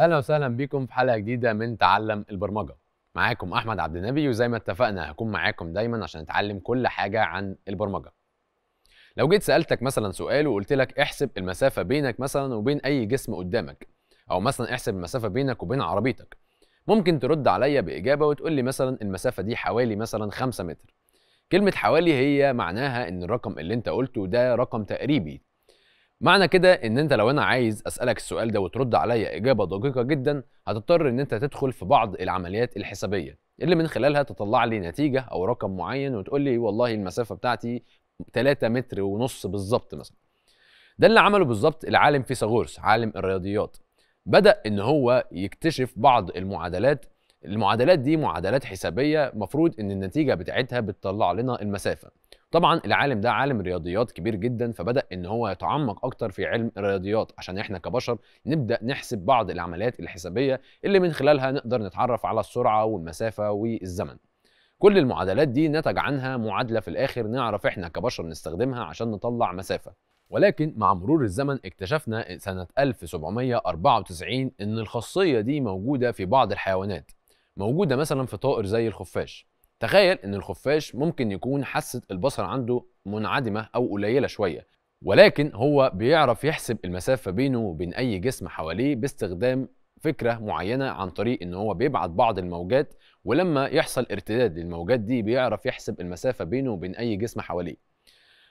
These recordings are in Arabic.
أهلا وسهلا بيكم في حلقة جديدة من تعلم البرمجة. معاكم أحمد عبد النبي وزي ما اتفقنا هكون معاكم دايما عشان نتعلم كل حاجة عن البرمجة. لو جيت سألتك مثلا سؤال وقلت لك احسب المسافة بينك مثلا وبين أي جسم قدامك أو مثلا احسب المسافة بينك وبين عربيتك ممكن ترد عليا بإجابة وتقول لي مثلا المسافة دي حوالي مثلا 5 متر. كلمة حوالي هي معناها إن الرقم اللي أنت قلته ده رقم تقريبي معنى كده إن أنت لو أنا عايز أسألك السؤال ده وترد عليا إجابة دقيقة جدا هتضطر إن أنت تدخل في بعض العمليات الحسابية اللي من خلالها تطلع لي نتيجة أو رقم معين وتقول لي والله المسافة بتاعتي 3 متر ونص بالظبط مثلا. ده اللي عمله بالظبط العالم فيثاغورس عالم الرياضيات. بدأ إن هو يكتشف بعض المعادلات المعادلات دي معادلات حسابية مفروض إن النتيجة بتاعتها بتطلع لنا المسافة. طبعا العالم ده عالم رياضيات كبير جدا فبدأ إن هو يتعمق أكتر في علم الرياضيات عشان إحنا كبشر نبدأ نحسب بعض العمليات الحسابية اللي من خلالها نقدر نتعرف على السرعة والمسافة والزمن. كل المعادلات دي نتج عنها معادلة في الآخر نعرف إحنا كبشر نستخدمها عشان نطلع مسافة. ولكن مع مرور الزمن اكتشفنا سنة 1794 إن الخاصية دي موجودة في بعض الحيوانات موجودة مثلا في طائر زي الخفاش. تخيل إن الخفاش ممكن يكون حاسة البصر عنده منعدمة أو قليلة شوية ولكن هو بيعرف يحسب المسافة بينه وبين أي جسم حواليه باستخدام فكرة معينة عن طريق إن هو بيبعت بعض الموجات ولما يحصل ارتداد للموجات دي بيعرف يحسب المسافة بينه وبين أي جسم حواليه.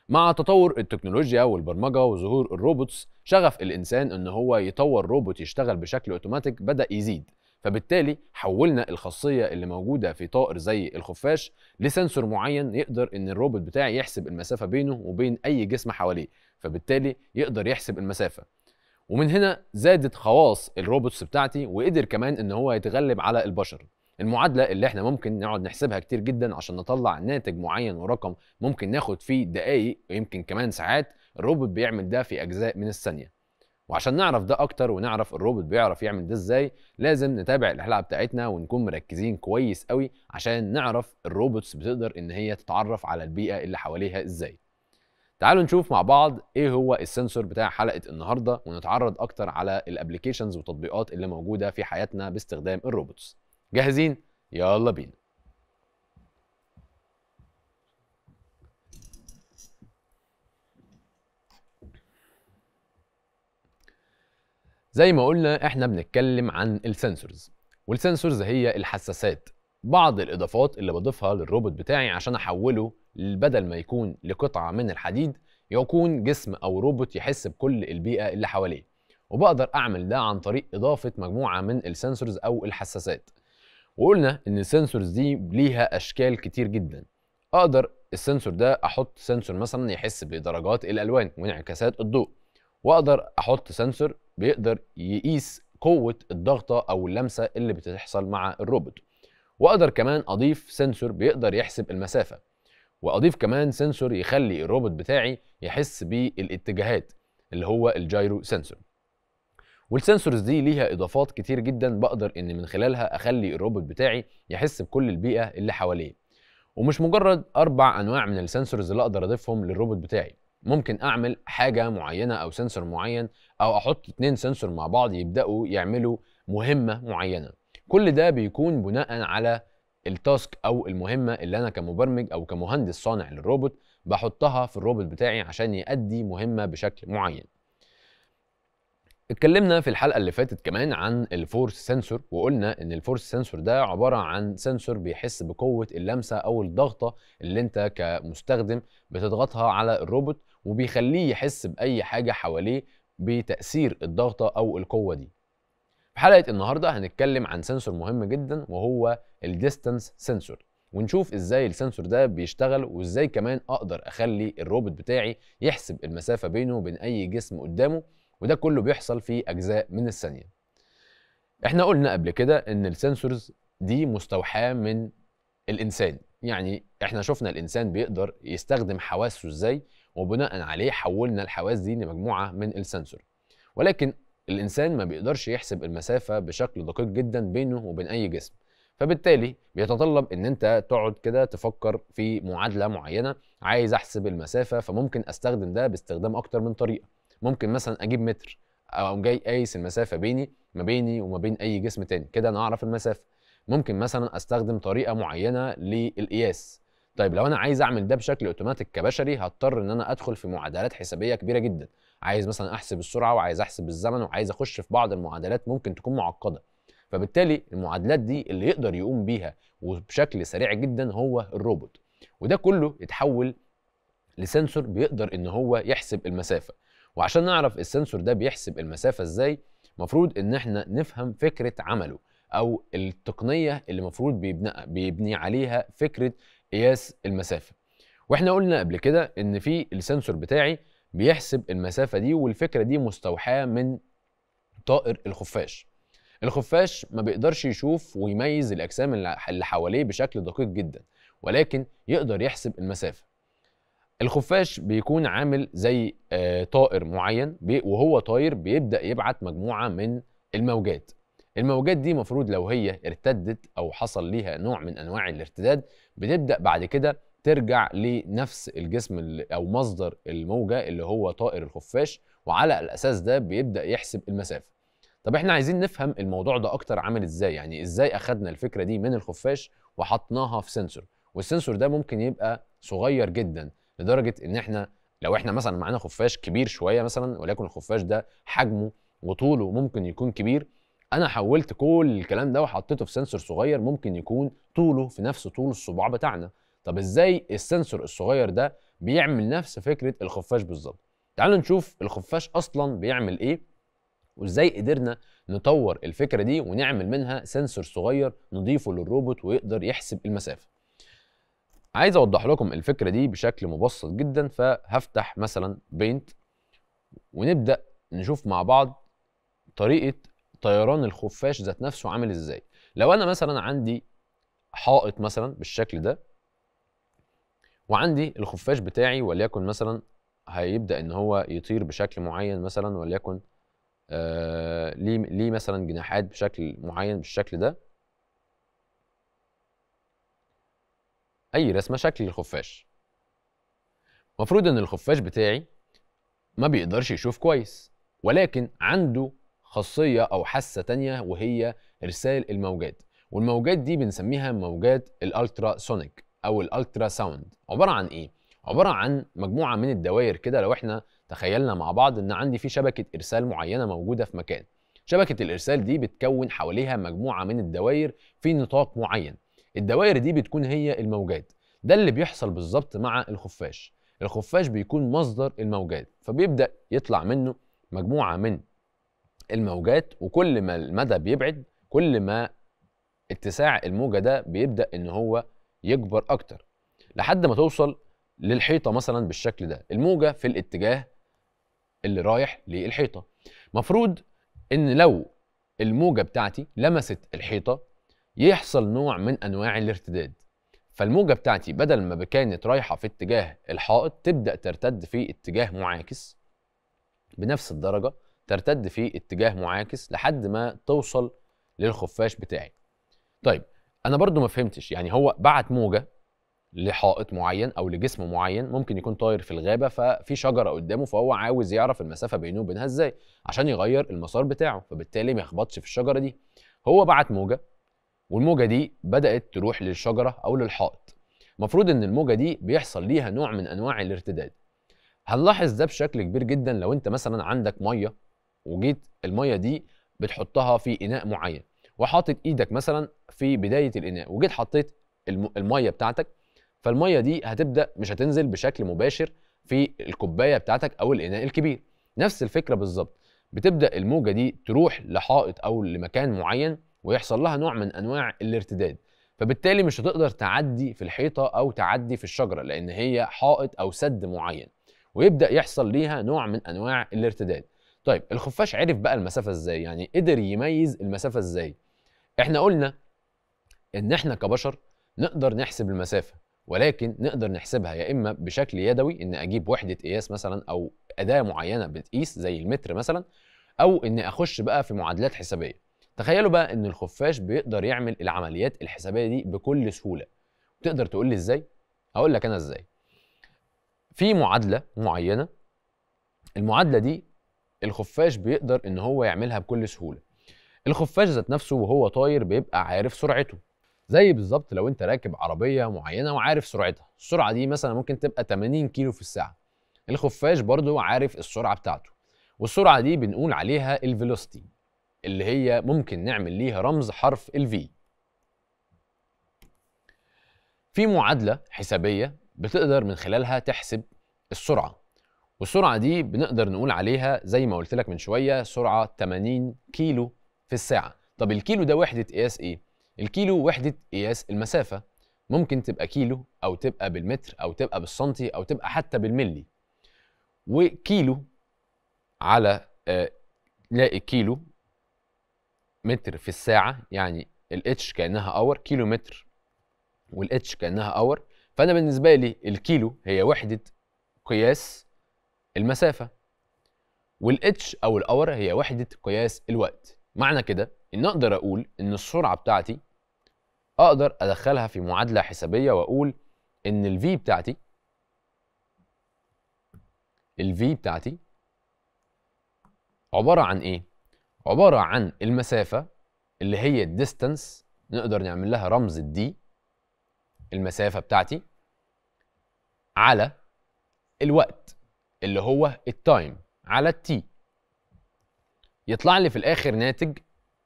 مع تطور التكنولوجيا والبرمجة وظهور الروبوتس شغف الإنسان إن هو يطور روبوت يشتغل بشكل أوتوماتيك بدأ يزيد. فبالتالي حولنا الخاصية اللي موجودة في طائر زي الخفاش لسنسور معين يقدر إن الروبوت بتاعي يحسب المسافة بينه وبين أي جسم حواليه فبالتالي يقدر يحسب المسافة. ومن هنا زادت خواص الروبوتس بتاعتي وقدر كمان إن هو يتغلب على البشر. المعادلة اللي إحنا ممكن نقعد نحسبها كتير جدا عشان نطلع ناتج معين ورقم ممكن ناخد فيه دقايق ويمكن كمان ساعات الروبوت بيعمل ده في أجزاء من الثانية. وعشان نعرف ده أكتر ونعرف الروبوت بيعرف يعمل ده إزاي لازم نتابع الحلقة بتاعتنا ونكون مركزين كويس قوي عشان نعرف ال robots بتقدر إن هي تتعرف على البيئة اللي حواليها إزاي. تعالوا نشوف مع بعض إيه هو ال sensor بتاع حلقة النهارده ونتعرض أكتر على ال applications والتطبيقات اللي موجودة في حياتنا باستخدام ال robots. جاهزين؟ يلا بينا. زي ما قلنا إحنا بنتكلم عن ال sensors وال sensors هي الحساسات بعض الإضافات اللي بضيفها للروبوت بتاعي عشان أحوله بدل ما يكون لقطعة من الحديد يكون جسم أو روبوت يحس بكل البيئة اللي حواليه. وبقدر أعمل ده عن طريق إضافة مجموعة من ال sensors أو الحساسات. وقلنا إن ال sensors دي ليها أشكال كتير جدا. أقدر ال sensor ده أحط sensor مثلا يحس بدرجات الألوان وانعكاسات الضوء. واقدر أحط sensor بيقدر يقيس قوة الضغطة أو اللمسة اللي بتحصل مع الروبوت. وأقدر كمان أضيف sensor بيقدر يحسب المسافة. وأضيف كمان sensor يخلي الروبوت بتاعي يحس بالاتجاهات اللي هو ال gyro sensor. وال sensors دي ليها اضافات كتير جدا بقدر ان من خلالها اخلي الروبوت بتاعي يحس بكل البيئة اللي حواليه. ومش مجرد أربع انواع من ال sensors اللي أقدر اضيفهم للروبوت بتاعي. ممكن أعمل حاجة معينة أو sensor معين أو أحط اتنين sensor مع بعض يبدأوا يعملوا مهمة معينة. كل ده بيكون بناء على ال task أو المهمة اللي أنا كمبرمج أو كمهندس صانع للروبوت بحطها في الروبوت بتاعي عشان يأدي مهمة بشكل معين. اتكلمنا في الحلقة اللي فاتت كمان عن ال force sensor وقلنا إن ال force sensor ده عبارة عن sensor بيحس بقوة اللمسة أو الضغطة اللي أنت كمستخدم بتضغطها على الروبوت وبيخليه يحس بأي حاجة حواليه بتأثير الضغطة أو القوة دي. في حلقة النهارده هنتكلم عن sensor مهم جدا وهو ال distance sensor ونشوف إزاي ال sensor ده بيشتغل وإزاي كمان أقدر أخلي الروبوت بتاعي يحسب المسافة بينه وبين أي جسم قدامه وده كله بيحصل في أجزاء من الثانية. إحنا قلنا قبل كده إن ال sensors دي مستوحاة من الإنسان. يعني إحنا شفنا الإنسان بيقدر يستخدم حواسه إزاي وبناء عليه حولنا الحواس دي لمجموعة من السنسور. ولكن الإنسان ما بيقدرش يحسب المسافة بشكل دقيق جدا بينه وبين أي جسم. فبالتالي بيتطلب إن أنت تقعد كده تفكر في معادلة معينة عايز أحسب المسافة فممكن أستخدم ده باستخدام أكتر من طريقة. ممكن مثلا أجيب متر أو جاي قايس المسافة بيني ما بيني وما بين أي جسم تاني. كده أنا أعرف المسافة. ممكن مثلا أستخدم طريقة معينة للقياس. طيب لو أنا عايز أعمل ده بشكل أوتوماتيك كبشري هضطر إن أنا أدخل في معادلات حسابية كبيرة جدا. عايز مثلا أحسب السرعة وعايز أحسب الزمن وعايز أخش في بعض المعادلات ممكن تكون معقدة. فبالتالي المعادلات دي اللي يقدر يقوم بيها وبشكل سريع جدا هو الروبوت. وده كله يتحول لسنسور بيقدر إن هو يحسب المسافة. وعشان نعرف السنسور ده بيحسب المسافة إزاي مفروض إن إحنا نفهم فكرة عمله أو التقنية اللي المفروض بيبني, بيبني عليها فكرة قياس المسافة. وإحنا قلنا قبل كده إن في السنسور بتاعي بيحسب المسافة دي والفكرة دي مستوحاة من طائر الخفاش. الخفاش ما بيقدرش يشوف ويميز الأجسام اللي حواليه بشكل دقيق جدا ولكن يقدر يحسب المسافة. الخفاش بيكون عامل زي آه، طائر معين وهو طاير بيبدأ يبعت مجموعة من الموجات. الموجات دي مفروض لو هي ارتدت أو حصل ليها نوع من أنواع الارتداد بتبدا بعد كده ترجع لنفس الجسم أو مصدر الموجة اللي هو طائر الخفاش وعلى الأساس ده بيبدأ يحسب المسافة. طب إحنا عايزين نفهم الموضوع ده أكتر عامل إزاي؟ يعني إزاي أخدنا الفكرة دي من الخفاش وحطناها في سنسور؟ والسنسور ده ممكن يبقى صغير جدا لدرجة إن إحنا لو إحنا مثلا معانا خفاش كبير شوية مثلا وليكن الخفاش ده حجمه وطوله ممكن يكون كبير أنا حولت كل الكلام ده وحطيته في سنسور صغير ممكن يكون طوله في نفس طول الصباع بتاعنا. طب إزاي السنسور الصغير ده بيعمل نفس فكرة الخفاش بالظبط؟ تعالوا نشوف الخفاش أصلا بيعمل إيه وإزاي قدرنا نطور الفكرة دي ونعمل منها سنسور صغير نضيفه للروبوت ويقدر يحسب المسافة. عايز أوضح لكم الفكرة دي بشكل مبسط جدا فهفتح مثلا بينت ونبدأ نشوف مع بعض طريقة طيران الخفاش ذات نفسه عامل إزاي؟ لو أنا مثلا عندي حائط مثلا بالشكل ده وعندي الخفاش بتاعي وليكن مثلا هيبدأ إن هو يطير بشكل معين مثلا وليكن آه ليه ليه مثلا جناحات بشكل معين بالشكل ده أي رسمة شكل الخفاش. المفروض إن الخفاش بتاعي ما بيقدرش يشوف كويس ولكن عنده خاصية أو حاسة تانية وهي ارسال الموجات. والموجات دي بنسميها موجات ال ultrasonic أو ال ultrasound عبارة عن إيه؟ عبارة عن مجموعة من الدوائر كده لو إحنا تخيلنا مع بعض إن عندي في شبكة إرسال معينة موجودة في مكان. شبكة الإرسال دي بتكون حواليها مجموعة من الدوائر في نطاق معين. الدوائر دي بتكون هي الموجات. ده اللي بيحصل بالظبط مع الخفاش. الخفاش بيكون مصدر الموجات فبيبدأ يطلع منه مجموعة من الموجات وكل ما المدى بيبعد كل ما اتساع الموجة ده بيبدأ إن هو يكبر أكتر. لحد ما توصل للحيطة مثلا بالشكل ده. الموجة في الاتجاه اللي رايح للحيطة. مفروض إن لو الموجة بتاعتي لمست الحيطة يحصل نوع من أنواع الارتداد. فالموجة بتاعتي بدل ما كانت رايحة في اتجاه الحائط تبدأ ترتد في اتجاه معاكس بنفس الدرجة. ترتد في اتجاه معاكس لحد ما توصل للخفاش بتاعي. طيب أنا برضو ما فهمتش يعني هو بعت موجة لحائط معين أو لجسم معين ممكن يكون طاير في الغابة ففي شجرة قدامه فهو عاوز يعرف المسافة بينه وبينها إزاي عشان يغير المسار بتاعه فبالتالي ما يخبطش في الشجرة دي. هو بعت موجة والموجة دي بدأت تروح للشجرة أو للحائط. المفروض إن الموجة دي بيحصل ليها نوع من أنواع الارتداد. هنلاحظ ده بشكل كبير جدا لو أنت مثلا عندك مية وجيت المية دي بتحطها في إناء معين وحاطط إيدك مثلا في بداية الإناء وجيت حطيت المية بتاعتك فالمية دي هتبدأ مش هتنزل بشكل مباشر في الكوباية بتاعتك أو الإناء الكبير. نفس الفكرة بالظبط بتبدأ الموجة دي تروح لحائط أو لمكان معين ويحصل لها نوع من أنواع الارتداد فبالتالي مش هتقدر تعدي في الحيطة أو تعدي في الشجرة لأن هي حائط أو سد معين ويبدأ يحصل ليها نوع من أنواع الارتداد. طيب الخفاش عرف بقى المسافة إزاي؟ يعني قدر يميز المسافة إزاي؟ إحنا قلنا إن إحنا كبشر نقدر نحسب المسافة ولكن نقدر نحسبها يا إما بشكل يدوي إن أجيب وحدة قياس مثلا أو أداة معينة بتقيس زي المتر مثلا أو اني أخش بقى في معادلات حسابية. تخيلوا بقى إن الخفاش بيقدر يعمل العمليات الحسابية دي بكل سهولة. تقدر تقول لي إزاي؟ هقول لك أنا إزاي. في معادلة معينة المعادلة دي الخفاش بيقدر إن هو يعملها بكل سهولة. الخفاش ذات نفسه وهو طاير بيبقى عارف سرعته. زي بالظبط لو أنت راكب عربية معينة وعارف سرعتها. السرعة دي مثلا ممكن تبقى 80 كيلو في الساعة. الخفاش برضو عارف السرعة بتاعته. والسرعة دي بنقول عليها الفيلوسيتي اللي هي ممكن نعمل ليها رمز حرف الفي في معادلة حسابية بتقدر من خلالها تحسب السرعة. والسرعة دي بنقدر نقول عليها زي ما قلت لك من شوية سرعة 80 كيلو في الساعة. طب الكيلو ده وحدة قياس إيه؟ الكيلو وحدة قياس المسافة. ممكن تبقى كيلو أو تبقى بالمتر أو تبقى بالسنتي أو تبقى حتى بالملي وكيلو على آه لاقي كيلو متر في الساعة يعني الاتش كأنها اور كيلو متر والاتش كأنها اور فأنا بالنسبة لي الكيلو هي وحدة قياس المسافة. والاتش أو الاور هي وحدة قياس الوقت. معنى كده إن أقدر أقول إن السرعة بتاعتي أقدر أدخلها في معادلة حسابية وأقول إن ال V بتاعتي ال V بتاعتي عبارة عن إيه؟ عبارة عن المسافة اللي هي ال distance نقدر نعمل لها رمز ال D المسافة بتاعتي على الوقت. اللي هو ال time على ال T يطلع لي في الآخر ناتج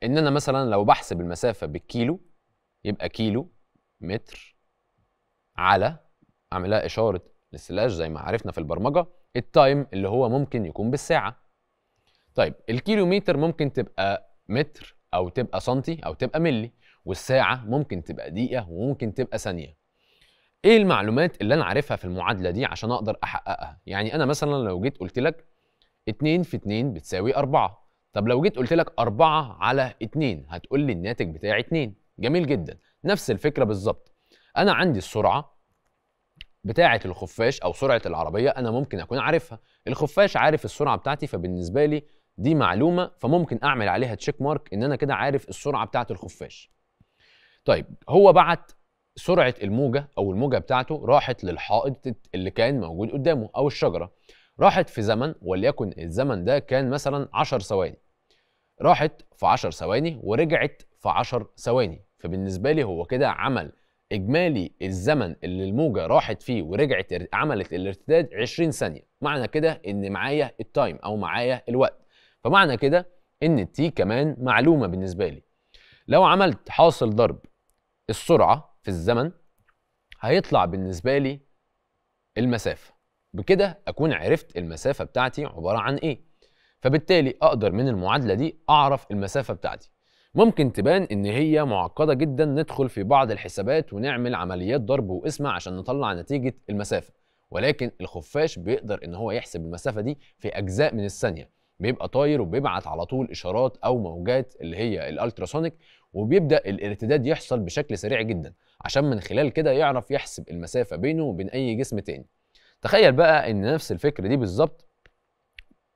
إن أنا مثلا لو بحسب المسافة بالكيلو يبقى كيلو متر على اعملها إشارة ال slash زي ما عرفنا في البرمجة ال time اللي هو ممكن يكون بالساعة. طيب الكيلومتر ممكن تبقى متر أو تبقى سنتي أو تبقى ملي والساعة ممكن تبقى دقيقة وممكن تبقى ثانية. إيه المعلومات اللي أنا عارفها في المعادلة دي عشان أقدر أحققها؟ يعني أنا مثلا لو جيت قلت لك 2 في 2 بتساوي 4 طب لو جيت قلت لك 4 على 2 هتقول لي الناتج بتاعي 2 جميل جدا. نفس الفكرة بالظبط. أنا عندي السرعة بتاعة الخفاش أو سرعة العربية أنا ممكن أكون عارفها. الخفاش عارف السرعة بتاعتي فبالنسبة لي دي معلومة فممكن أعمل عليها تشيك مارك إن أنا كده عارف السرعة بتاعة الخفاش. طيب هو بعت سرعة الموجة أو الموجة بتاعته راحت للحائط اللي كان موجود قدامه أو الشجرة. راحت في زمن وليكن الزمن ده كان مثلا 10 ثواني. راحت في 10 ثواني ورجعت في 10 ثواني. فبالنسبة لي هو كده عمل إجمالي الزمن اللي الموجة راحت فيه ورجعت عملت الارتداد 20 ثانية. معنى كده إن معايا التايم أو معايا الوقت. فمعنى كده إن التي كمان معلومة بالنسبة لي. لو عملت حاصل ضرب السرعة في الزمن هيطلع بالنسبة لي المسافة. بكده أكون عرفت المسافة بتاعتي عبارة عن إيه. فبالتالي أقدر من المعادلة دي أعرف المسافة بتاعتي. ممكن تبان إن هي معقدة جدا ندخل في بعض الحسابات ونعمل عمليات ضرب وقسمة عشان نطلع نتيجة المسافة. ولكن الخفاش بيقدر إن هو يحسب المسافة دي في أجزاء من الثانية. بيبقى طاير وبيبعت على طول إشارات أو موجات اللي هي الألتراسونيك وبيبدأ الارتداد يحصل بشكل سريع جدا عشان من خلال كده يعرف يحسب المسافة بينه وبين أي جسم تاني. تخيل بقى إن نفس الفكرة دي بالظبط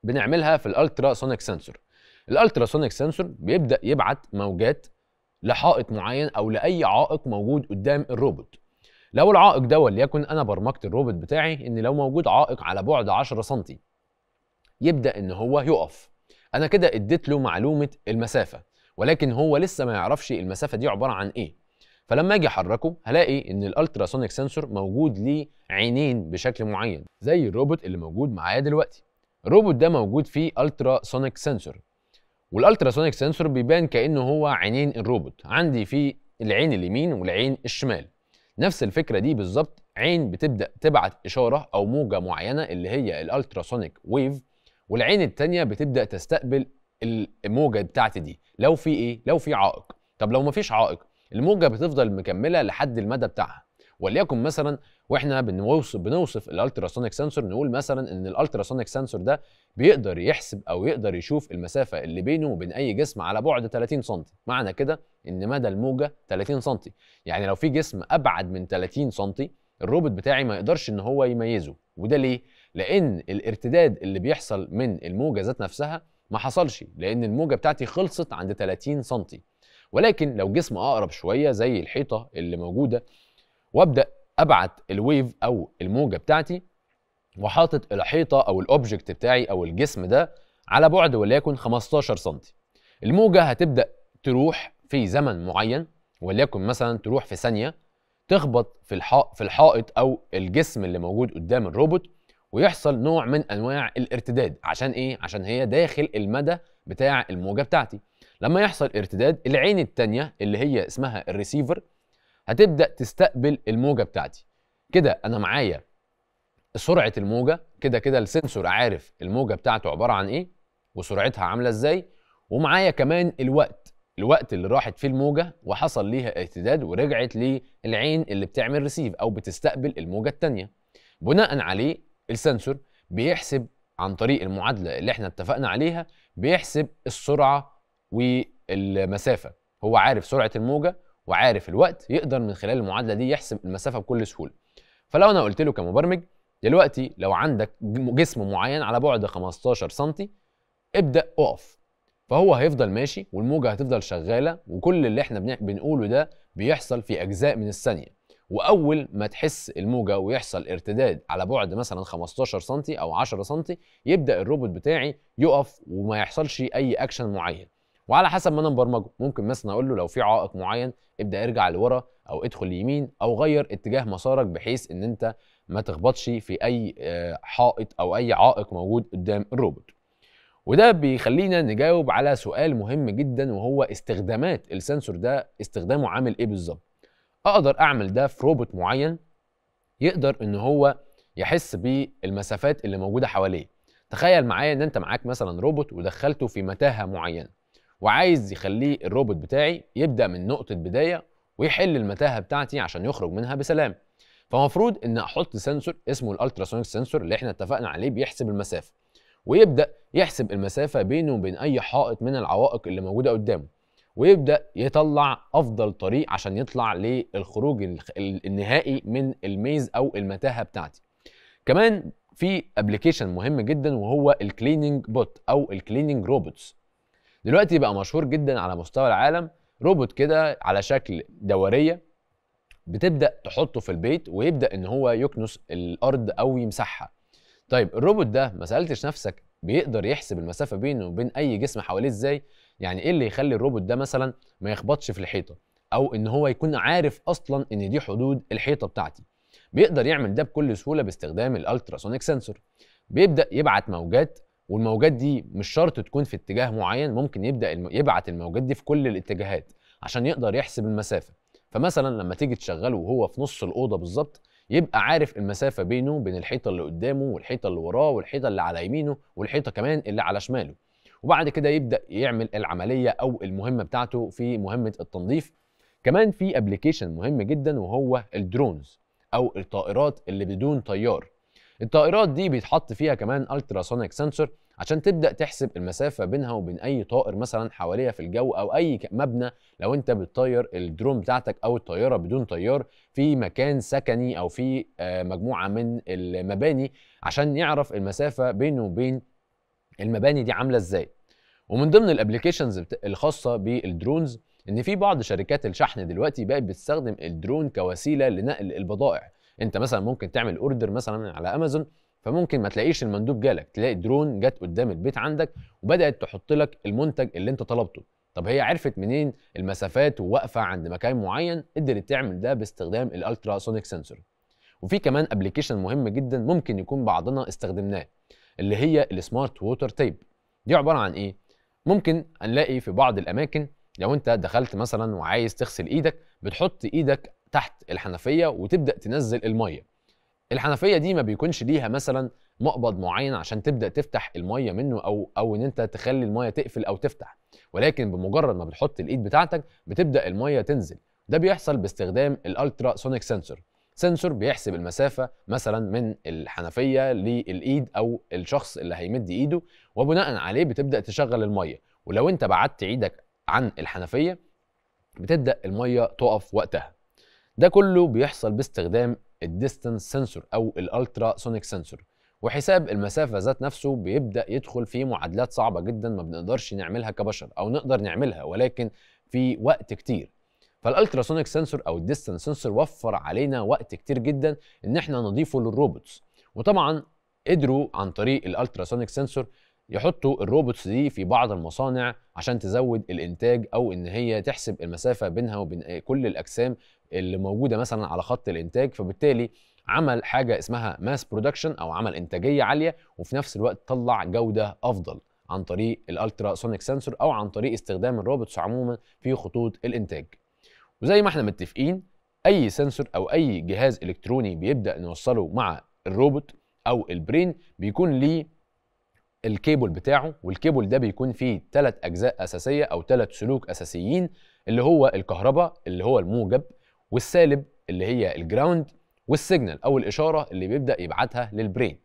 بنعملها في ال ultrasonic sensor. ال ultrasonic sensor بيبدأ يبعت موجات لحائط معين أو لأي عائق موجود قدام الروبوت. لو العائق ده وليكن أنا برمجت الروبوت بتاعي إن لو موجود عائق على بعد 10 سم يبدأ إن هو يقف. أنا كده اديت له معلومة المسافة. ولكن هو لسه ما يعرفش المسافة دي عبارة عن إيه. فلما أجي أحركه هلاقي إن ال ultrasonic sensor موجود ليه عينين بشكل معين زي الروبوت اللي موجود معايا دلوقتي. الروبوت ده موجود فيه ultrasonic sensor. وال ultrasonic sensor بيبان كأنه هو عينين الروبوت. عندي فيه العين اليمين والعين الشمال. نفس الفكرة دي بالظبط. عين بتبدأ تبعت إشارة أو موجة معينة اللي هي ال ultrasonic wave والعين التانية بتبدأ تستقبل الموجة بتاعتي دي لو في إيه؟ لو في عائق. طب لو مفيش عائق الموجة بتفضل مكملة لحد المدى بتاعها. وليكن مثلا وإحنا بنوصف بنوصف الألتراسونيك سنسور نقول مثلا إن الألتراسونيك سنسور ده بيقدر يحسب أو يقدر يشوف المسافة اللي بينه وبين أي جسم على بعد 30 سم معنى كده إن مدى الموجة 30 سم يعني لو في جسم أبعد من 30 سم الروبوت بتاعي ما يقدرش إن هو يميزه. وده ليه؟ لأن الارتداد اللي بيحصل من الموجة ذات نفسها ما حصلش لأن الموجة بتاعتي خلصت عند 30 سم ولكن لو جسم أقرب شوية زي الحيطة اللي موجودة وأبدأ أبعت ال wave أو الموجة بتاعتي وحاطط الحيطة أو ال object بتاعي أو الجسم ده على بعد وليكن 15 سم الموجة هتبدأ تروح في زمن معين وليكن مثلا تروح في ثانية تخبط في الحائط في الحائط أو الجسم اللي موجود قدام الروبوت ويحصل نوع من أنواع الارتداد. عشان إيه؟ عشان هي داخل المدى بتاع الموجة بتاعتي. لما يحصل ارتداد العين التانية اللي هي اسمها الريسيفر هتبدأ تستقبل الموجة بتاعتي. كده أنا معايا سرعة الموجة. كده كده السنسور عارف الموجة بتاعته عبارة عن إيه وسرعتها عاملة إزاي. ومعايا كمان الوقت الوقت اللي راحت فيه الموجة وحصل ليها ارتداد ورجعت للعين اللي بتعمل ريسيف أو بتستقبل الموجة الثانية بناء عليه السنسور بيحسب عن طريق المعادلة اللي إحنا اتفقنا عليها بيحسب السرعة والمسافة. هو عارف سرعة الموجة وعارف الوقت يقدر من خلال المعادلة دي يحسب المسافة بكل سهولة. فلو أنا قلت له كمبرمج دلوقتي لو عندك جسم معين على بعد 15 سم ابدأ اقف. فهو هيفضل ماشي والموجة هتفضل شغالة وكل اللي إحنا بنقوله ده بيحصل في أجزاء من الثانية. وأول ما تحس الموجة ويحصل ارتداد على بعد مثلا 15 سم أو 10 سم يبدأ الروبوت بتاعي يقف وما يحصلش أي أكشن معين. وعلى حسب ما أنا مبرمجه ممكن مثلا أقول له لو في عائق معين ابدأ ارجع لورا أو ادخل يمين أو غير اتجاه مسارك بحيث إن أنت ما تخبطش في أي آه، حائط أو أي عائق موجود قدام الروبوت. وده بيخلينا نجاوب على سؤال مهم جدا وهو استخدامات السنسور ده استخدامه عامل إيه بالظبط؟ أقدر أعمل ده في روبوت معين يقدر إن هو يحس بالمسافات اللي موجودة حواليه. تخيل معايا إن أنت معاك مثلا روبوت ودخلته في متاهة معينة وعايز يخليه الروبوت بتاعي يبدأ من نقطة بداية ويحل المتاهة بتاعتي عشان يخرج منها بسلام. فمفروض إن أحط sensor اسمه ال ultrasonic sensor اللي إحنا اتفقنا عليه بيحسب المسافة ويبدأ يحسب المسافة بينه وبين أي حائط من العوائق اللي موجودة قدامه. ويبدأ يطلع أفضل طريق عشان يطلع للخروج النهائي من ال maze أو المتاهة بتاعتي. كمان في application مهم جدا وهو ال cleaning bot أو ال cleaning robots دلوقتي بقى مشهور جدا على مستوى العالم. روبوت كده على شكل دايرية بتبدأ تحطه في البيت ويبدأ إن هو يكنس الأرض أو يمسحها. طيب الروبوت ده ما سألتش نفسك بيقدر يحسب المسافة بينه وبين أي جسم حواليه إزاي؟ يعني إيه اللي يخلي الروبوت ده مثلا ما يخبطش في الحيطة؟ أو إن هو يكون عارف أصلا إن دي حدود الحيطة بتاعتي. بيقدر يعمل ده بكل سهولة باستخدام الألتراسونيك سنسور. بيبدأ يبعت موجات والموجات دي مش شرط تكون في اتجاه معين ممكن يبدأ يبعت الموجات دي في كل الاتجاهات عشان يقدر يحسب المسافة. فمثلا لما تيجي تشغله وهو في نص الأوضة بالظبط يبقى عارف المسافة بينه وبين الحيطة اللي قدامه والحيطة اللي وراه والحيطة اللي على يمينه والحيطة كمان اللي على شماله. وبعد كده يبدأ يعمل العملية أو المهمة بتاعته في مهمة التنظيف. كمان في application مهم جدا وهو ال drones أو الطائرات اللي بدون طيار. الطائرات دي بيتحط فيها كمان ultrasonic sensor عشان تبدأ تحسب المسافة بينها وبين أي طائر مثلا حواليها في الجو أو أي مبنى لو أنت بتطير الدرون بتاعتك أو الطيارة بدون طيار في مكان سكني أو في آه، مجموعة من المباني عشان يعرف المسافة بينه وبين المباني دي عاملة إزاي؟ ومن ضمن ال applications الخاصة بال drones إن في بعض شركات الشحن دلوقتي بقت بتستخدم الدرون كوسيلة لنقل البضائع. أنت مثلا ممكن تعمل order مثلا على امازون فممكن ما تلاقيش المندوب جالك تلاقي درون جت قدام البيت عندك وبدأت تحط لك المنتج اللي أنت طلبته. طب هي عرفت منين المسافات وواقفة عند مكان معين؟ قدرت تعمل ده باستخدام ال ultrasonic sensor وفي كمان application مهم جدا ممكن يكون بعضنا استخدمناه. اللي هي ال smart water tap دي عبارة عن إيه؟ ممكن نلاقي في بعض الأماكن لو أنت دخلت مثلا وعايز تغسل إيدك بتحط إيدك تحت الحنفية وتبدأ تنزل المية. الحنفية دي ما بيكونش ليها مثلا مقبض معين عشان تبدأ تفتح المية منه أو أو إن أنت تخلي المية تقفل أو تفتح. ولكن بمجرد ما بتحط الإيد بتاعتك بتبدأ المية تنزل. ده بيحصل باستخدام ال ultrasonic sensor sensor بيحسب المسافة مثلا من الحنفية للإيد أو الشخص اللي هيمد إيده وبناء عليه بتبدأ تشغل المية. ولو أنت بعدت إيدك عن الحنفية بتبدأ المية تقف وقتها. ده كله بيحصل باستخدام ال distance sensor أو ال ultrasonic sensor. وحساب المسافة ذات نفسه بيبدأ يدخل في معادلات صعبة جدا ما بنقدرش نعملها كبشر أو نقدر نعملها ولكن في وقت كتير. فال ultrasonic sensor أو ال distance sensor وفر علينا وقت كتير جدا إن إحنا نضيفه لل robots. وطبعا قدروا عن طريق ال ultrasonic sensor يحطوا ال robots دي في بعض المصانع عشان تزود الإنتاج أو إن هي تحسب المسافة بينها وبين كل الأجسام اللي موجودة مثلا على خط الإنتاج. فبالتالي عمل حاجة اسمها mass production أو عمل إنتاجية عالية وفي نفس الوقت طلع جودة أفضل عن طريق ال ultrasonic sensor أو عن طريق استخدام ال robots عموما في خطوط الإنتاج. وزي ما إحنا متفقين أي sensor أو أي جهاز إلكتروني بيبدأ نوصله مع الروبوت أو ال brain بيكون ليه الكيبل بتاعه والكيبل ده بيكون فيه ثلاث أجزاء أساسية أو ثلاث سلوك أساسيين اللي هو الكهرباء اللي هو الموجب والسالب اللي هي ال ground وال signal أو الإشارة اللي بيبدأ يبعتها لل brain.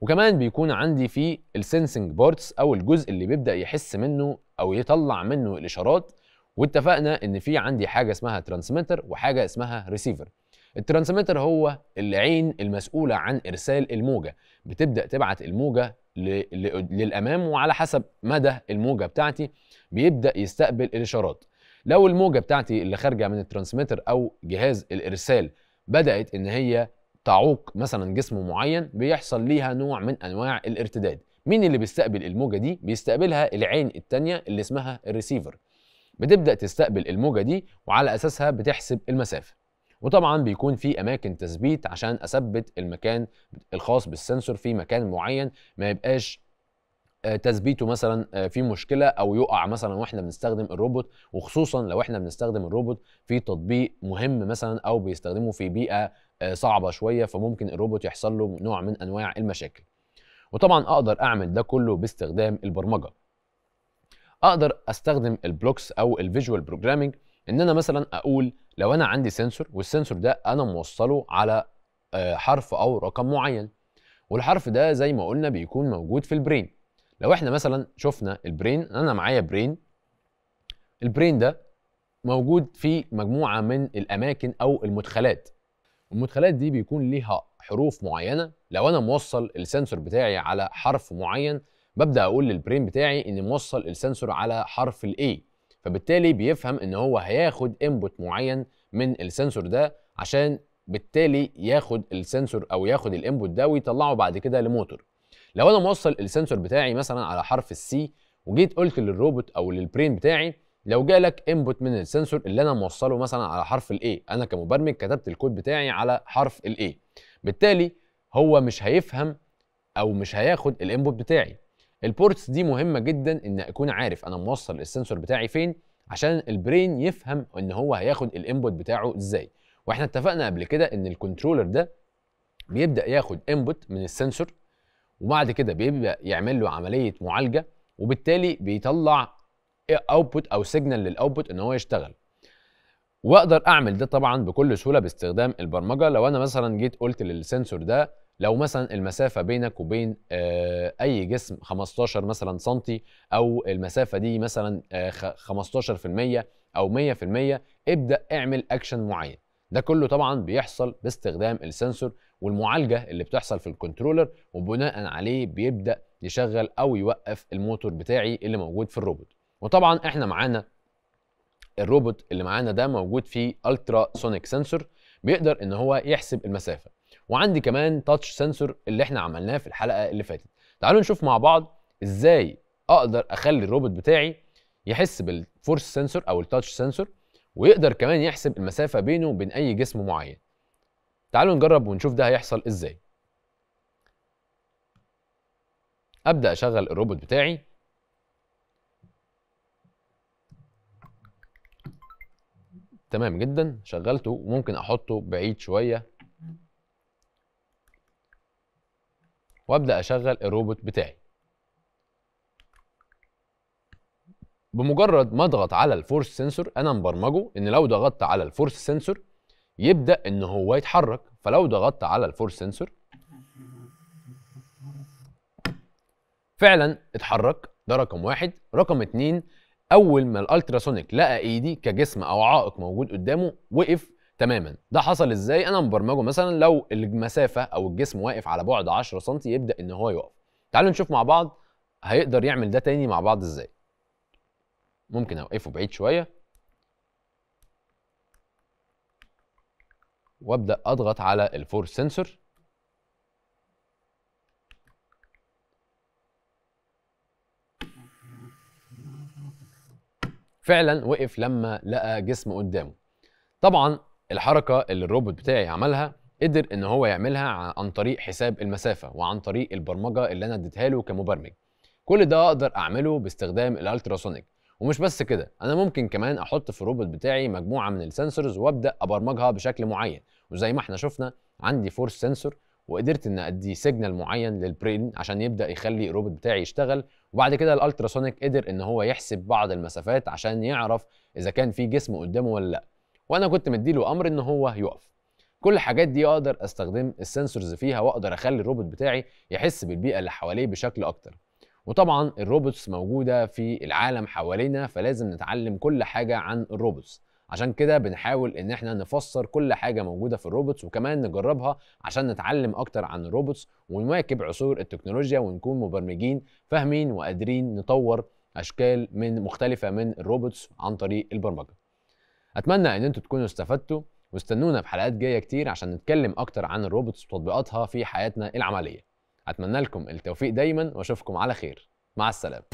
وكمان بيكون عندي في ال sensing parts أو الجزء اللي بيبدأ يحس منه أو يطلع منه الإشارات واتفقنا إن في عندي حاجة اسمها transmitter وحاجة اسمها ريسيفر ال transmitter هو العين المسؤولة عن إرسال الموجة. بتبدأ تبعت الموجة للأمام وعلى حسب مدى الموجة بتاعتي بيبدأ يستقبل الإشارات. لو الموجة بتاعتي اللي خارجة من ال transmitter أو جهاز الإرسال بدأت إن هي تعوق مثلا جسم معين بيحصل ليها نوع من أنواع الارتداد. مين اللي بيستقبل الموجة دي؟ بيستقبلها العين الثانية اللي اسمها الريسيفر بتبدأ تستقبل الموجة دي وعلى أساسها بتحسب المسافة. وطبعا بيكون في أماكن تثبيت عشان أثبت المكان الخاص بالسنسور في مكان معين ما يبقاش آه، تثبيته مثلا آه، في مشكلة أو يقع مثلا وإحنا بنستخدم الروبوت. وخصوصا لو إحنا بنستخدم الروبوت في تطبيق مهم مثلا أو بيستخدمه في بيئة آه، صعبة شوية فممكن الروبوت يحصل له نوع من أنواع المشاكل. وطبعا أقدر أعمل ده كله باستخدام البرمجة. أقدر أستخدم ال blocks أو ال visual programming إن أنا مثلا أقول لو أنا عندي sensor وال sensor ده أنا موصله على حرف أو رقم معين. والحرف ده زي ما قلنا بيكون موجود في ال brain لو إحنا مثلا شفنا ال brain أنا معايا brain ال brain ده موجود في مجموعة من الأماكن أو المدخلات. المدخلات دي بيكون ليها حروف معينة. لو أنا موصل ال sensor بتاعي على حرف معين ببدأ أقول لل brain بتاعي اني موصل ال sensor على حرف ال A فبالتالي بيفهم إن هو هياخد input معين من ال sensor ده عشان بالتالي ياخد ال sensor أو ياخد ال input ده ويطلعه بعد كده لموتور. لو أنا موصل ال sensor بتاعي مثلا على حرف ال C وجيت قلت للروبوت أو لل brain بتاعي لو جالك input من ال sensor اللي أنا موصله مثلا على حرف ال A أنا كمبرمج كتبت الكود بتاعي على حرف ال A بالتالي هو مش هيفهم أو مش هياخد ال input بتاعي. ال ports دي مهمة جدا إن أكون عارف أنا موصل ال sensor بتاعي فين عشان ال brain يفهم إن هو هياخد ال input بتاعه إزاي. وإحنا اتفقنا قبل كده إن ال controller ده بيبدأ ياخد input من ال sensor وبعد كده بيبدأ يعمل له عملية معالجة وبالتالي بيطلع output أو signal لل output إن هو يشتغل. وأقدر أعمل ده طبعا بكل سهولة باستخدام البرمجة. لو أنا مثلا جيت قلت لل sensor ده لو مثلا المسافة بينك وبين آه، أي جسم 15 مثلا سنتي أو المسافة دي مثلا 15% آه، أو 100% ابدأ اعمل اكشن معين. ده كله طبعا بيحصل باستخدام ال sensor والمعالجة اللي بتحصل في ال controller وبناء عليه بيبدأ يشغل أو يوقف الموتور بتاعي اللي موجود في الروبوت. وطبعا إحنا معانا الروبوت اللي معانا ده موجود فيه ultrasonic sensor بيقدر إن هو يحسب المسافة. وعندي كمان touch sensor اللي إحنا عملناه في الحلقة اللي فاتت. تعالوا نشوف مع بعض إزاي أقدر اخلي الروبوت بتاعي يحس بال force sensor أو ال touch sensor ويقدر كمان يحسب المسافة بينه وبين أي جسم معين. تعالوا نجرب ونشوف ده هيحصل إزاي. أبدأ أشغل الروبوت بتاعي. تمام جدا شغلته. وممكن أحطه بعيد شوية. وابدأ أشغل الروبوت بتاعي. بمجرد ما اضغط على ال force sensor أنا مبرمجه إن لو ضغطت على ال force sensor يبدأ إن هو يتحرك. فلو ضغطت على ال force sensor فعلا اتحرك. ده رقم واحد. رقم اتنين أول ما ال ultrasonic لقى إيدي كجسم أو عائق موجود قدامه وقف تماما. ده حصل إزاي؟ أنا مبرمجه مثلا لو المسافة أو الجسم واقف على بعد 10 سم يبدأ إن هو يقف. تعالوا نشوف مع بعض هيقدر يعمل ده تاني مع بعض إزاي. ممكن أوقفه بعيد شوية. وأبدأ أضغط على الفور سنسور فعلا وقف لما لقى جسم قدامه. طبعا الحركة اللي الروبوت بتاعي عملها قدر إن هو يعملها عن طريق حساب المسافة وعن طريق البرمجة اللي أنا اديتها له كمبرمج. كل ده أقدر أعمله باستخدام ال ultrasonic. ومش بس كده أنا ممكن كمان أحط في الروبوت بتاعي مجموعة من ال sensors وأبدأ أبرمجها بشكل معين. وزي ما إحنا شفنا عندي force sensor وقدرت إن أدي signal معين لل brain عشان يبدأ يخلي الروبوت بتاعي يشتغل. وبعد كده ال ultrasonic قدر إن هو يحسب بعض المسافات عشان يعرف إذا كان في جسم قدامه ولا لأ. وأنا كنت مديله أمر ان هو يقف. كل الحاجات دي أقدر استخدم ال sensors فيها واقدر اخلي الروبوت بتاعي يحس بالبيئة اللي حواليه بشكل أكتر. وطبعا ال robots موجودة في العالم حوالينا فلازم نتعلم كل حاجة عن ال robots. عشان كده بنحاول إن إحنا نفسر كل حاجة موجودة في ال robots وكمان نجربها عشان نتعلم أكتر عن ال robots ونواكب عصور التكنولوجيا ونكون مبرمجين فاهمين وقادرين نطور أشكال من مختلفة من ال robots عن طريق البرمجة. أتمنى إن أنتوا تكونوا استفدتوا واستنونا في حلقات جاية كتير عشان نتكلم أكتر عن ال robots وتطبيقاتها في حياتنا العملية. أتمنى لكم التوفيق دايما وأشوفكم على خير. مع السلامة.